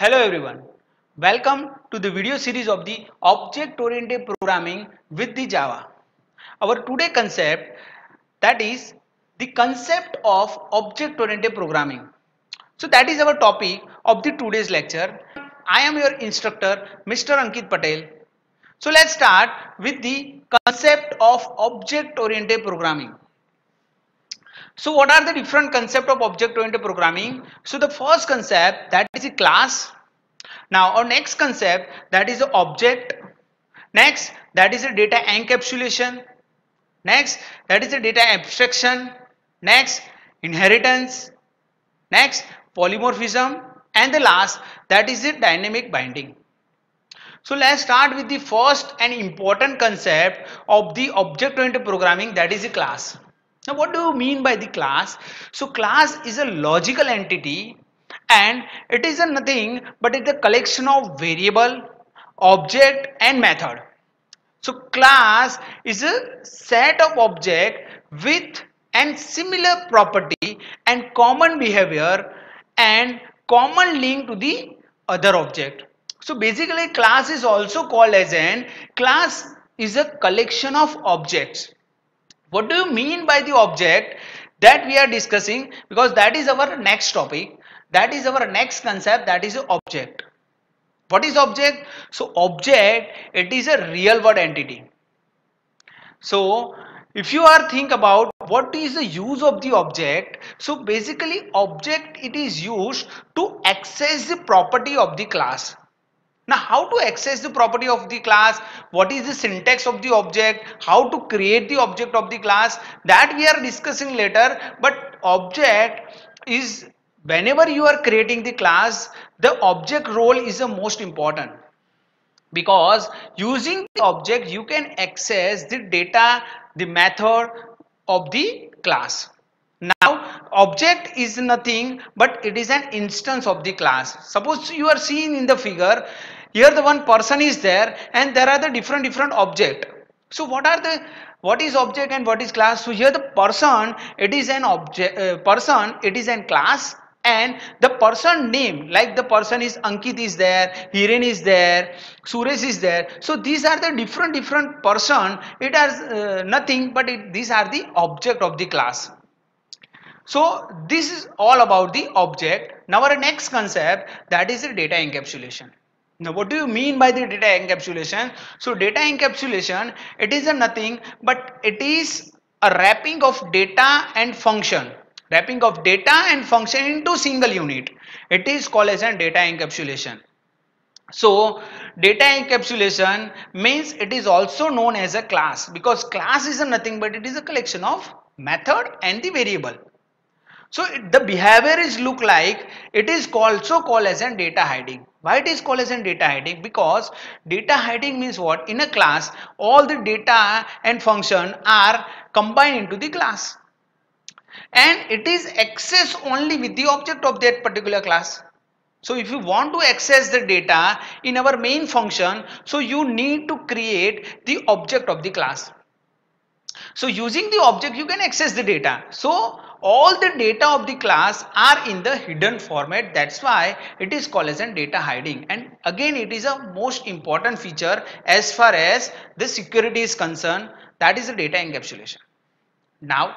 Hello everyone. Welcome to the video series of the object oriented programming with the Java. Our today concept that is the concept of object oriented programming. So that is our topic of the today's lecture. I am your instructor Mr. Ankit Patel. So let's start with the concept of object oriented programming. So what are the different concept of object oriented programming? So the first concept that is a class. Now our next concept that is object. Next that is a data encapsulation. Next that is a data abstraction. Next inheritance. Next polymorphism and the last that is a dynamic binding. So let's start with the first and important concept of the object oriented programming that is a class. Now what do you mean by the class? So class is a logical entity and it is a nothing but it's a collection of variable, object and method. So class is a set of object with and similar property and common behavior and common link to the other object. So basically class is also called as an class is a collection of objects what do you mean by the object that we are discussing because that is our next topic that is our next concept that is object. What is object? So object it is a real world entity. So if you are think about what is the use of the object so basically object it is used to access the property of the class. Now how to access the property of the class, what is the syntax of the object, how to create the object of the class? That we are discussing later but object is whenever you are creating the class the object role is the most important because using the object you can access the data the method of the class now object is nothing but it is an instance of the class. Suppose you are seeing in the figure here the one person is there and there are the different different object. So what are the what is object and what is class? So here the person it is an object uh, person it is an class and the person name like the person is Ankit is there, Hiren is there, Suresh is there. So these are the different different person it has uh, nothing but it, these are the object of the class. So this is all about the object. Now our next concept that is the data encapsulation. Now what do you mean by the data encapsulation? So data encapsulation it is a nothing but it is a wrapping of data and function wrapping of data and function into single unit. It is called as a data encapsulation. So data encapsulation means it is also known as a class because class is a nothing but it is a collection of method and the variable. So the behavior is look like it is also called as an data hiding. Why it is called as an data hiding? Because data hiding means what? In a class, all the data and function are combined into the class. And it is access only with the object of that particular class. So if you want to access the data in our main function, so you need to create the object of the class. So using the object, you can access the data. So all the data of the class are in the hidden format that's why it is called as data hiding and again it is a most important feature as far as the security is concerned that is the data encapsulation now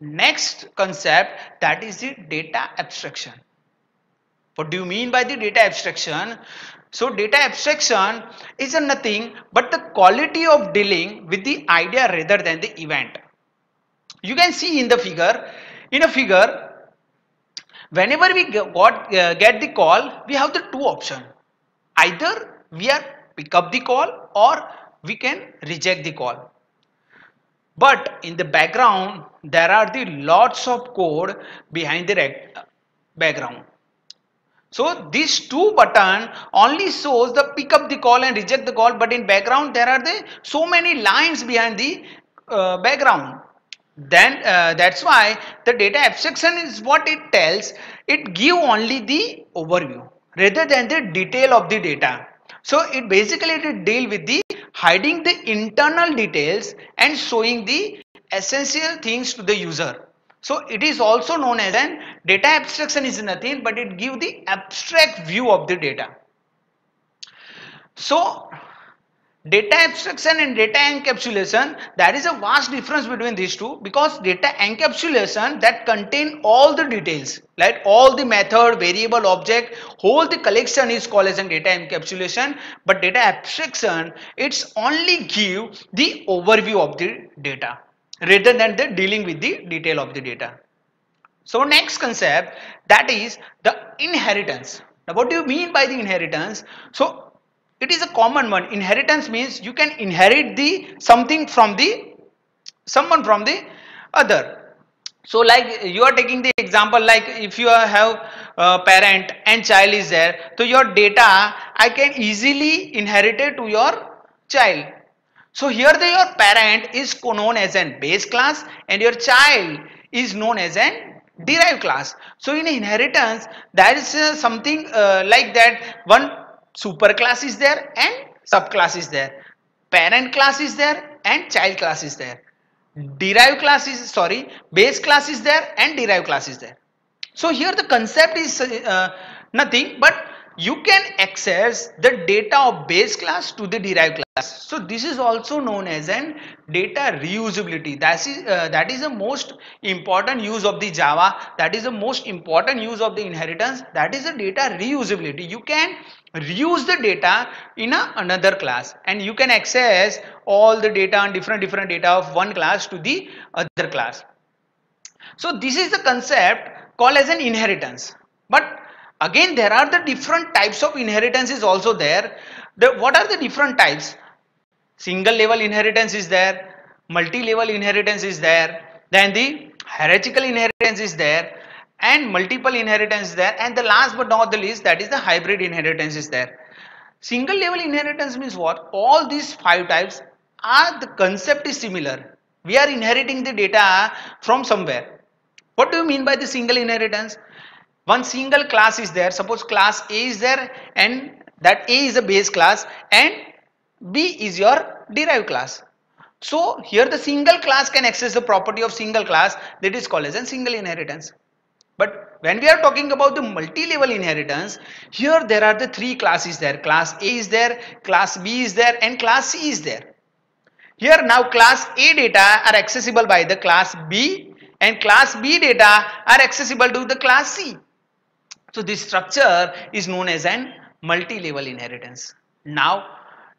next concept that is the data abstraction. What do you mean by the data abstraction? So data abstraction is nothing but the quality of dealing with the idea rather than the event. You can see in the figure in a figure whenever we got uh, get the call we have the two option either we are pick up the call or we can reject the call but in the background there are the lots of code behind the background. So these two button only shows the pick up the call and reject the call but in background there are the so many lines behind the uh, background. Then uh, that's why the data abstraction is what it tells. It give only the overview rather than the detail of the data. So it basically it deal with the hiding the internal details and showing the essential things to the user so it is also known as an Data abstraction is nothing but it gives the abstract view of the data. So data abstraction and data encapsulation there is a vast difference between these two because data encapsulation that contain all the details like all the method variable object whole the collection is called as a data encapsulation. But data abstraction it's only give the overview of the data rather than the dealing with the detail of the data. So next concept that is the inheritance. Now what do you mean by the inheritance? So it is a common one. Inheritance means you can inherit the something from the someone from the other. So like you are taking the example like if you have a parent and child is there so your data i can easily inherit it to your child. So here the your parent is known as an base class and your child is known as an derived class. So in inheritance there is uh, something uh, like that. One super class is there and subclass is there. Parent class is there and child class is there. Derived class is sorry base class is there and derived class is there. So here the concept is uh, nothing but you can access the data of base class to the derived class. So this is also known as an data reusability. That is uh, that is the most important use of the java. That is the most important use of the inheritance. That is the data reusability. You can reuse the data in a, another class and you can access all the data and different different data of one class to the other class. So this is the concept called as an inheritance. But again there are the different types of inheritance is also there. The, what are the different types? Single level inheritance is there multi-level inheritance is there then the hierarchical inheritance is there and multiple inheritance is there and the last but not the least that is the hybrid inheritance is there. Single level inheritance means what? All these five types are the concept is similar. We are inheriting the data from somewhere. What do you mean by the single inheritance one single class is there suppose class a is there and that a is a base class and b is your derived class so here the single class can access the property of single class that is called as a single inheritance but when we are talking about the multi-level inheritance, here there are the three classes there. Class A is there, class B is there and class C is there. Here now class A data are accessible by the class B and class B data are accessible to the class C. So this structure is known as an multi-level inheritance. Now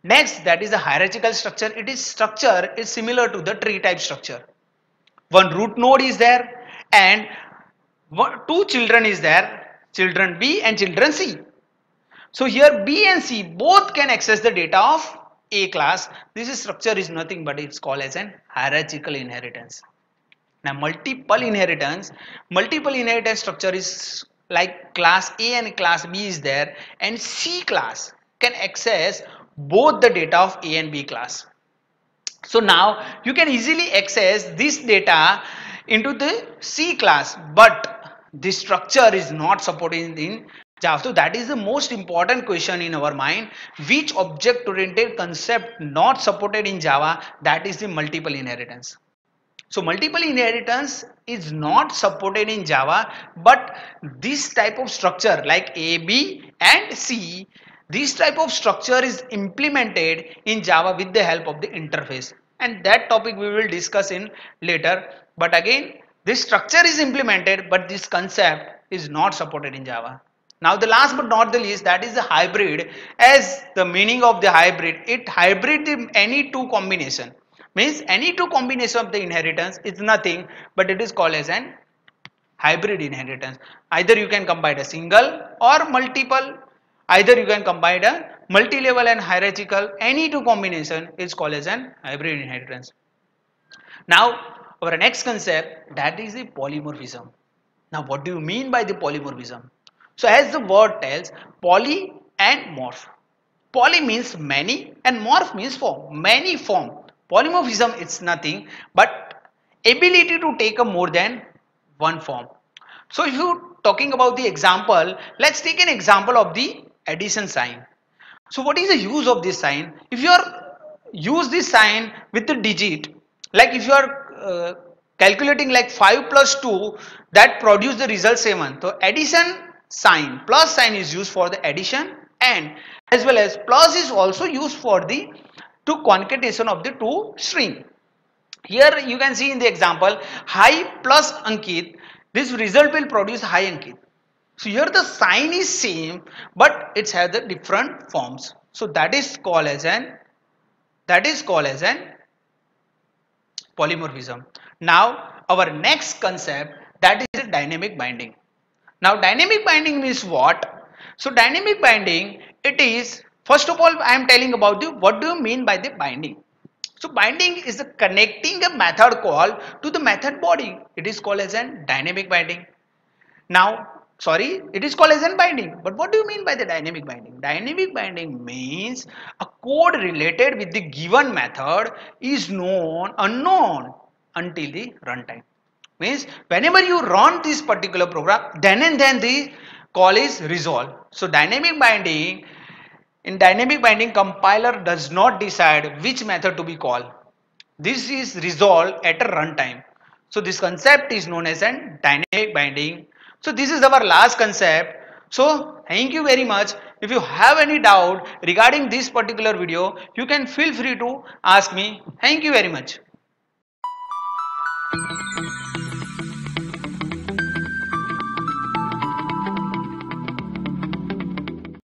next that is the hierarchical structure. It is structure is similar to the tree type structure. One root node is there and two children is there children B and children C. So here B and C both can access the data of A class. This structure is nothing but it's called as an hierarchical inheritance. Now multiple inheritance, multiple inheritance structure is like class A and class B is there and C class can access both the data of A and B class. So now you can easily access this data into the C class but this structure is not supported in Java. So that is the most important question in our mind. Which object oriented concept not supported in Java? That is the multiple inheritance. So multiple inheritance is not supported in Java but this type of structure like A, B and C this type of structure is implemented in Java with the help of the interface. And that topic we will discuss in later. But again this structure is implemented but this concept is not supported in Java. Now the last but not the least that is the hybrid. As the meaning of the hybrid it hybrid any two combination means any two combination of the inheritance is nothing but it is called as an hybrid inheritance either you can combine a single or multiple either you can combine a multi-level and hierarchical any two combination is called as an hybrid inheritance now our next concept that is the polymorphism. Now what do you mean by the polymorphism? So as the word tells poly and morph. Poly means many and morph means form. Many form. Polymorphism is nothing but ability to take a more than one form. So if you talking about the example, let's take an example of the addition sign. So what is the use of this sign? If you are use this sign with the digit, like if you are uh, calculating like 5 plus 2 that produce the result 7 so addition sign plus sign is used for the addition and as well as plus is also used for the to concatenation of the two string. Here you can see in the example hi plus ankit this result will produce hi ankit. So here the sign is same but it's has the different forms. So that is called as an that is called as an polymorphism. Now our next concept that is dynamic binding. Now dynamic binding means what? So dynamic binding, it is, first of all, I am telling about the, what do you mean by the binding? So binding is connecting a method call to the method body. It is called as an dynamic binding. Now, sorry, it is called as an binding. But what do you mean by the dynamic binding? Dynamic binding means a code related with the given method is known, unknown until the runtime. Means whenever you run this particular program, then and then the call is resolved. So dynamic binding, in dynamic binding compiler does not decide which method to be called. This is resolved at a runtime. So this concept is known as an dynamic binding. So this is our last concept. So thank you very much. If you have any doubt regarding this particular video, you can feel free to ask me. Thank you very much.